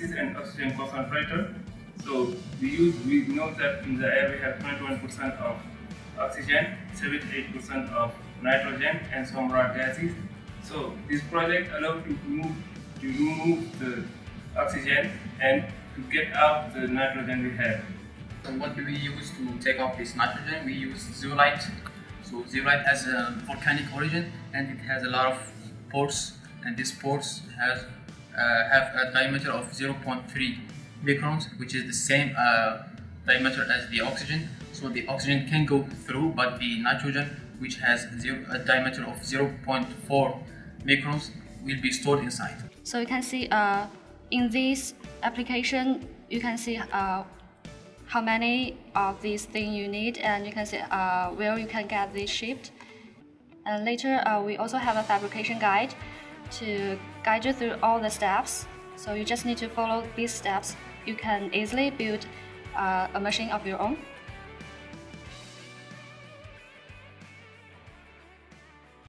is an oxygen concentrator. So we use we know that in the air we have 21% of oxygen, 78% of nitrogen, and some raw gases. So this project allows to remove to remove the oxygen and to get out the nitrogen we have. So what do we use to take off this nitrogen? We use zeolite. So zeolite has a volcanic origin and it has a lot of pores and these pores has have a diameter of 0.3 microns which is the same uh, diameter as the oxygen. So the oxygen can go through but the nitrogen which has zero, a diameter of 0.4 microns will be stored inside. So you can see uh, in this application, you can see uh, how many of these things you need and you can see uh, where you can get this shipped. And later, uh, we also have a fabrication guide to guide you through all the steps. So you just need to follow these steps. You can easily build uh, a machine of your own.